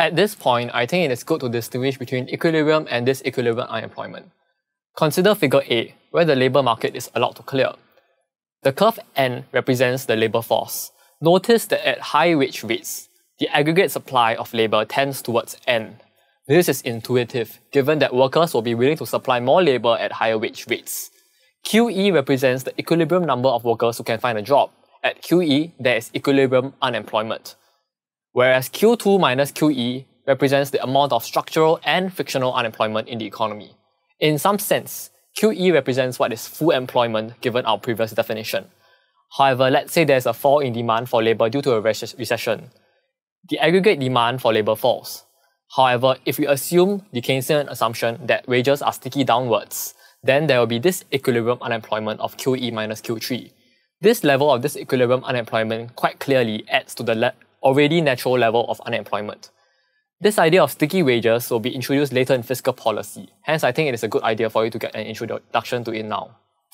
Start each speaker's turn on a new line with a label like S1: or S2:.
S1: At this point, I think it is good to distinguish between equilibrium and disequilibrium unemployment. Consider figure A, where the labour market is allowed to clear. The curve N represents the labour force. Notice that at high wage rates, the aggregate supply of labour tends towards N. This is intuitive, given that workers will be willing to supply more labour at higher wage rates. QE represents the equilibrium number of workers who can find a job. At QE, there is equilibrium unemployment. Whereas Q2 minus QE represents the amount of structural and frictional unemployment in the economy. In some sense, QE represents what is full employment given our previous definition. However, let's say there's a fall in demand for labour due to a recession. The aggregate demand for labour falls. However, if we assume the Keynesian assumption that wages are sticky downwards, then there will be disequilibrium unemployment of QE minus Q3. This level of disequilibrium unemployment quite clearly adds to the already natural level of unemployment. This idea of sticky wages will be introduced later in fiscal policy, hence I think it is a good idea for you to get an introduction to it now.